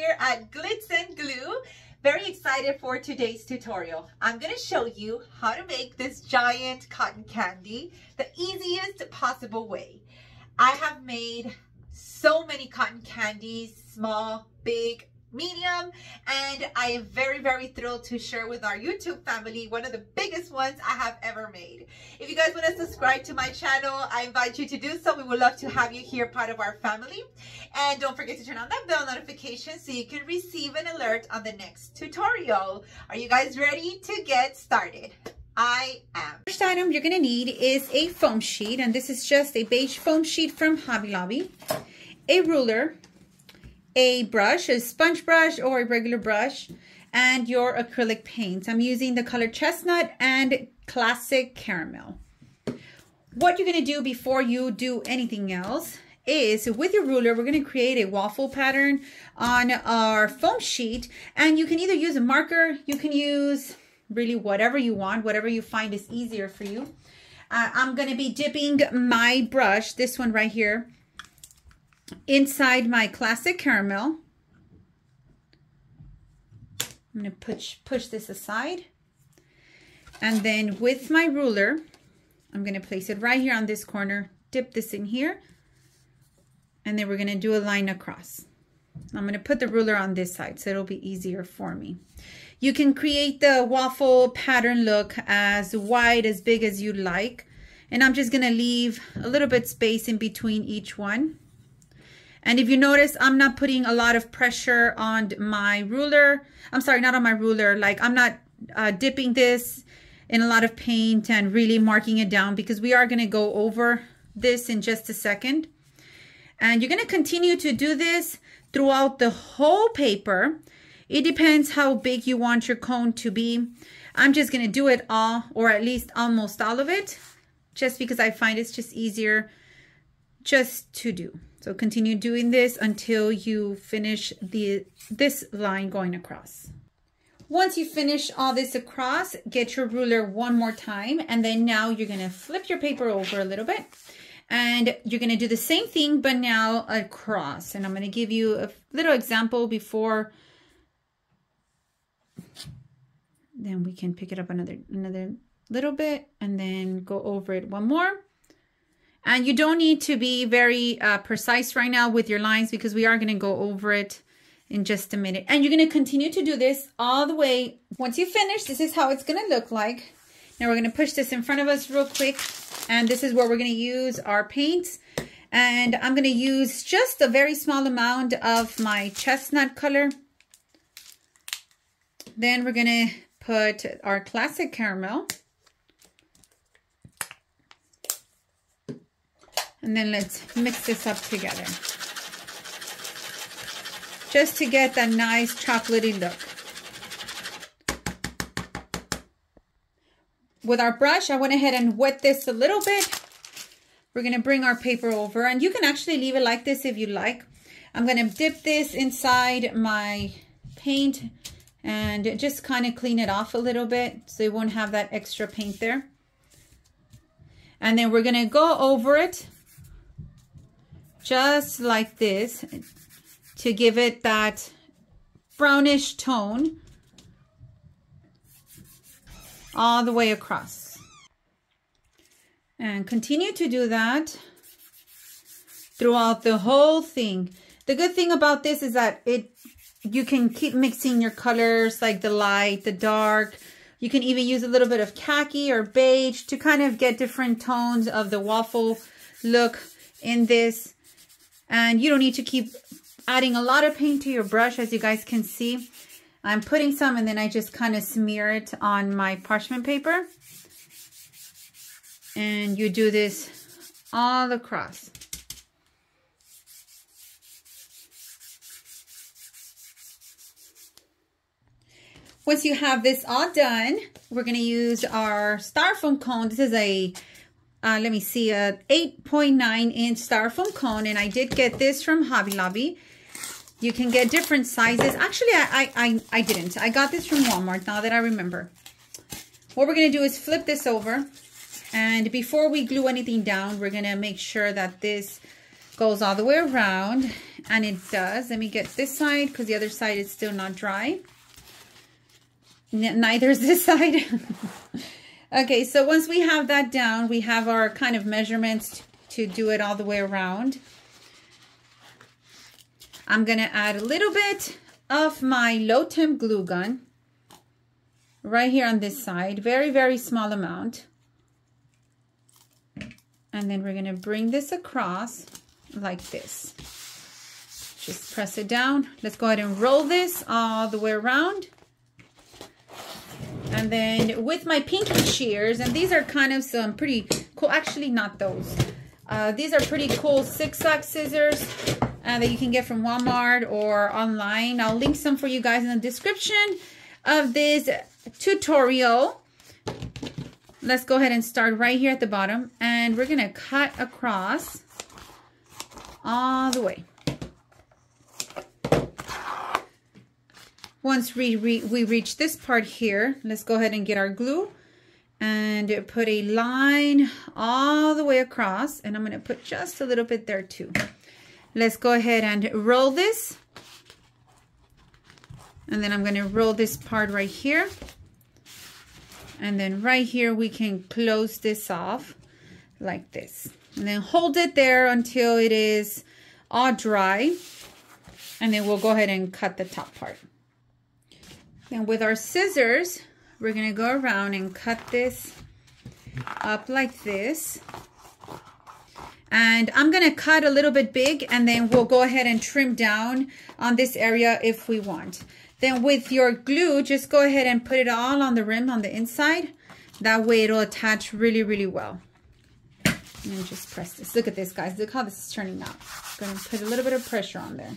here at Glittz and Glue. Very excited for today's tutorial. I'm going to show you how to make this giant cotton candy the easiest possible way. I have made so many cotton candies, small, big, medium and I am very very thrilled to share with our YouTube family one of the biggest ones I have ever made. If you guys want to subscribe to my channel I invite you to do so. We would love to have you here part of our family and don't forget to turn on that bell notification so you can receive an alert on the next tutorial. Are you guys ready to get started? I am. First item you're going to need is a foam sheet and this is just a beige foam sheet from Hobby Lobby, a ruler, a brush, a sponge brush or a regular brush, and your acrylic paints. I'm using the color chestnut and classic caramel. What you're going to do before you do anything else is with your ruler, we're going to create a waffle pattern on our foam sheet. And you can either use a marker, you can use really whatever you want, whatever you find is easier for you. Uh, I'm going to be dipping my brush, this one right here, inside my classic caramel. I'm going to push, push this aside. And then with my ruler, I'm going to place it right here on this corner, dip this in here, and then we're going to do a line across. I'm going to put the ruler on this side so it'll be easier for me. You can create the waffle pattern look as wide, as big as you like. And I'm just going to leave a little bit space in between each one. And if you notice, I'm not putting a lot of pressure on my ruler. I'm sorry, not on my ruler. Like I'm not uh, dipping this in a lot of paint and really marking it down because we are going to go over this in just a second. And you're going to continue to do this throughout the whole paper. It depends how big you want your cone to be. I'm just going to do it all or at least almost all of it just because I find it's just easier just to do. So continue doing this until you finish the this line going across. Once you finish all this across, get your ruler one more time. And then now you're going to flip your paper over a little bit. And you're going to do the same thing, but now across. And I'm going to give you a little example before. Then we can pick it up another, another little bit and then go over it one more. And you don't need to be very uh, precise right now with your lines because we are going to go over it in just a minute. And you're going to continue to do this all the way. Once you finish, this is how it's going to look like. Now we're going to push this in front of us real quick. And this is where we're going to use our paints. And I'm going to use just a very small amount of my chestnut color. Then we're going to put our classic caramel. And then let's mix this up together. Just to get that nice chocolatey look. With our brush, I went ahead and wet this a little bit. We're going to bring our paper over. And you can actually leave it like this if you like. I'm going to dip this inside my paint and just kind of clean it off a little bit so you won't have that extra paint there. And then we're going to go over it just like this to give it that brownish tone all the way across. And continue to do that throughout the whole thing. The good thing about this is that it you can keep mixing your colors like the light, the dark. You can even use a little bit of khaki or beige to kind of get different tones of the waffle look in this. And you don't need to keep adding a lot of paint to your brush, as you guys can see. I'm putting some and then I just kind of smear it on my parchment paper. And you do this all across. Once you have this all done, we're going to use our styrofoam cone. This is a uh, let me see, a 8.9 inch styrofoam cone. And I did get this from Hobby Lobby. You can get different sizes. Actually, I, I, I didn't. I got this from Walmart now that I remember. What we're going to do is flip this over. And before we glue anything down, we're going to make sure that this goes all the way around. and it does. Let me get this side because the other side is still not dry. N neither is this side. Okay, so once we have that down, we have our kind of measurements to do it all the way around. I'm going to add a little bit of my low temp glue gun right here on this side. Very, very small amount. And then we're going to bring this across like this. Just press it down. Let's go ahead and roll this all the way around. And then with my pinky shears, and these are kind of some pretty cool, actually not those. Uh, these are pretty cool zigzag scissors uh, that you can get from Walmart or online. I'll link some for you guys in the description of this tutorial. Let's go ahead and start right here at the bottom. And we're going to cut across all the way. Once we, re we reach this part here, let's go ahead and get our glue and put a line all the way across. And I'm going to put just a little bit there too. Let's go ahead and roll this. And then I'm going to roll this part right here. And then right here, we can close this off like this. And then hold it there until it is all dry. And then we'll go ahead and cut the top part. And with our scissors, we're to go around and cut this up like this. And I'm to cut a little bit big and then we'll go ahead and trim down on this area if we want. Then with your glue, just go ahead and put it all on the rim on the inside. That way it'll attach really, really well. And just press this. Look at this, guys. Look how this is turning out. To put a little bit of pressure on there.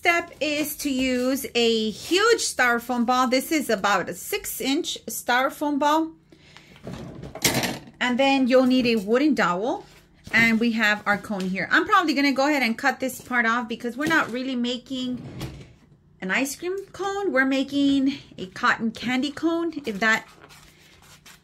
Step is to use a huge styrofoam ball. This is about a six inch styrofoam ball. And then you'll need a wooden dowel and we have our cone here. I'm probably going to go ahead and cut this part off because we're not really making an ice cream cone. We're making a cotton candy cone, if that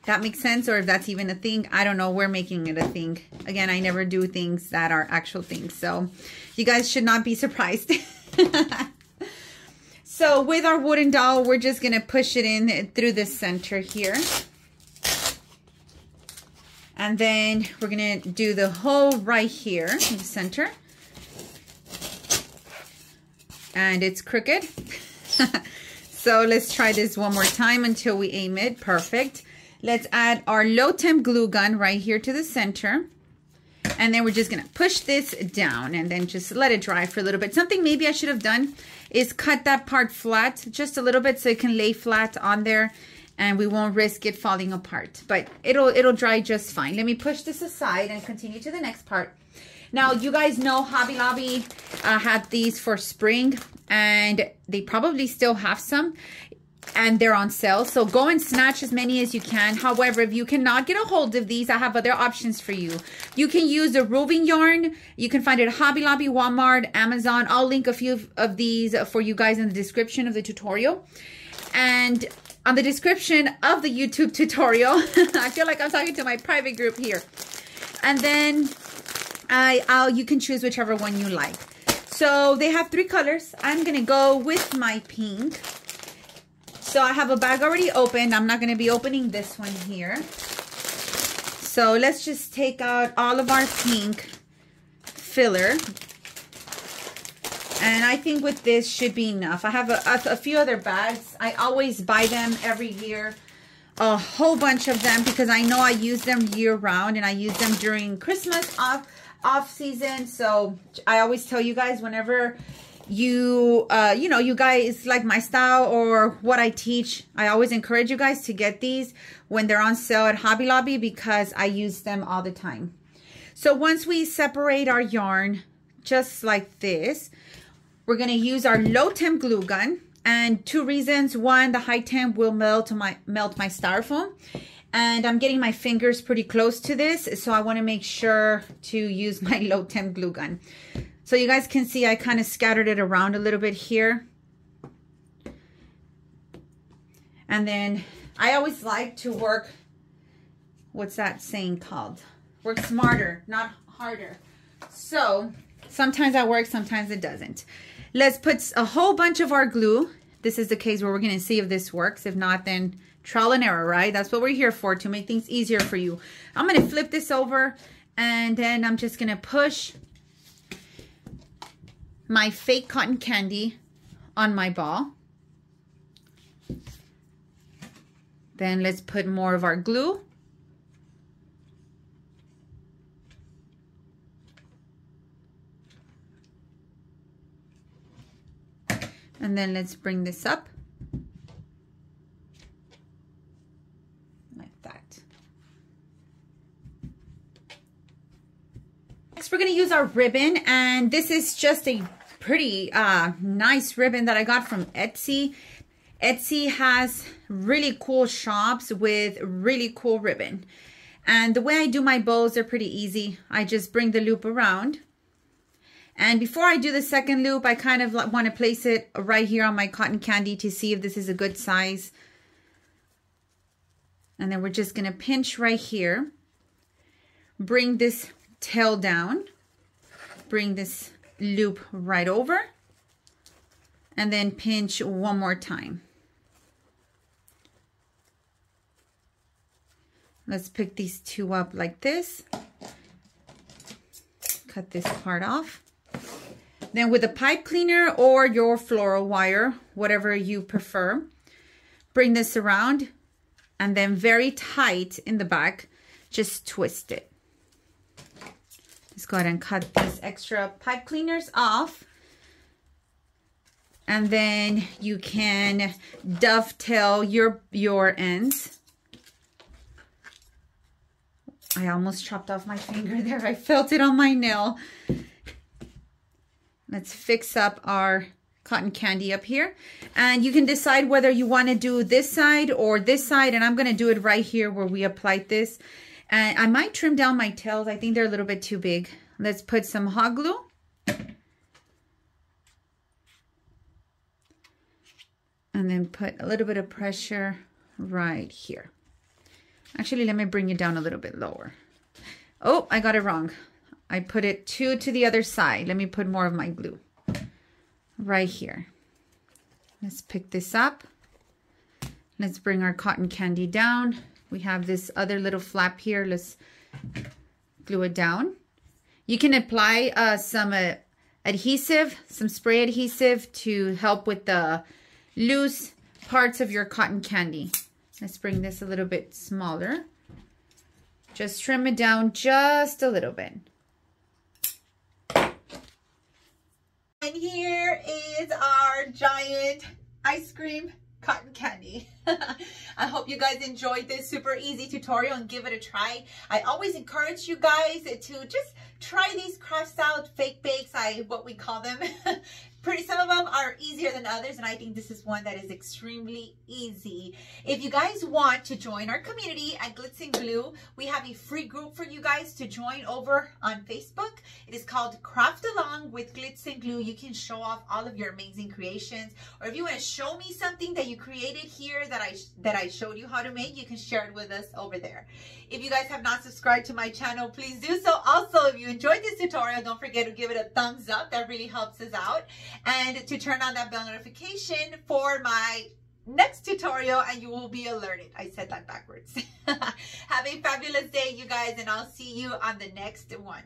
that makes sense or if that's even a thing. I don't know. We're making it a thing. Again, I never do things that are actual things. So you guys should not be surprised. so with our wooden dowel, we're just going to push it in through the center here. And then we're going to do the hole right here in the center. And it's crooked. so let's try this one more time until we aim it. Perfect. Let's add our low temp glue gun right here to the center. And then we're just going to push this down and then just let it dry for a little bit. Something maybe I should have done is cut that part flat just a little bit so it can lay flat on there and we won't risk it falling apart. But it'll it'll dry just fine. Let me push this aside and continue to the next part. Now, you guys know Hobby Lobby uh, had these for spring, and they probably still have some, and they're on sale. So go and snatch as many as you can. However, if you cannot get a hold of these, I have other options for you. You can use the roving yarn. You can find it at Hobby Lobby, Walmart, Amazon. I'll link a few of these for you guys in the description of the tutorial. And on the description of the YouTube tutorial. I feel like I'm talking to my private group here. And then I, I'll, you can choose whichever one you like. So they have three colors. I'm going to go with my pink. So I have a bag already opened. I'm not going to be opening this one here. So let's just take out all of our pink filler. And I think with this should be enough. I have a, a, a few other bags. I always buy them every year. A whole bunch of them because I know I use them year round and I use them during Christmas off off season. So I always tell you guys whenever you uh you know you guys like my style or what I teach I always encourage you guys to get these when they're on sale at Hobby Lobby because I use them all the time so once we separate our yarn just like this we're going to use our low temp glue gun and two reasons. One, the high temp will melt my, melt my styrofoam and I'm getting my fingers pretty close to this. So I want to make sure to use my low temp glue gun. So you guys can see I kind of scattered it around a little bit here. And then I always like to work, what's that saying called? Work smarter, not harder. So Sometimes that works, sometimes it doesn't. Let's put a whole bunch of our glue. This is the case where we're gonna see if this works. If not, then trial and error, right? That's what we're here for, to make things easier for you. I'm gonna flip this over and then I'm just gonna push my fake cotton candy on my ball. Then let's put more of our glue. And then let's bring this up. Like that. Next, we're going to use our ribbon. And this is just a pretty uh, nice ribbon that I got from Etsy. Etsy has really cool shops with really cool ribbon. And the way I do my bows, they're pretty easy. I just bring the loop around. And before I do the second loop, I kind of want to place it right here on my cotton candy to see if this is a good size. And then we're just going to pinch right here. Bring this tail down. Bring this loop right over. And then pinch one more time. Let's pick these two up like this. Cut this part off. Then with a pipe cleaner or your floral wire, whatever you prefer, bring this around and then very tight in the back, just twist it. Let's go ahead and cut these extra pipe cleaners off. And then you can dovetail your, your ends I almost chopped off my finger there. I felt it on my nail. Let's fix up our cotton candy up here. And you can decide whether you want to do this side or this side. And I'm going to do it right here where we applied this. And I might trim down my tails. I think they're a little bit too big. Let's put some hot glue. And then put a little bit of pressure right here. Actually, let me bring it down a little bit lower. Oh, I got it wrong. I put it two to the other side. Let me put more of my glue right here. Let's pick this up. Let's bring our cotton candy down. We have this other little flap here. Let's glue it down. You can apply uh, some uh, adhesive, some spray adhesive to help with the loose parts of your cotton candy. Let's bring this a little bit smaller. Just trim it down just a little bit. And here is our giant ice cream cotton candy. Hope you guys enjoyed this super easy tutorial and give it a try. I always encourage you guys to just try these crafts out, fake bakes, I what we call them. Pretty, some of them are easier than others, and I think this is one that is extremely easy. If you guys want to join our community at Glittz and Glue, we have a free group for you guys to join over on Facebook. It is called Craft Along with Glittz and Glue. You can show off all of your amazing creations, or if you want to show me something that you created here that I that I showed you how to make, you can share it with us over there. If you guys have not subscribed to my channel, please do so. Also, if you enjoyed this tutorial, don't forget to give it a thumbs up. That really helps us out and to turn on that bell notification for my next tutorial and you will be alerted. I said that backwards. Have a fabulous day, you guys, and I'll see you on the next one.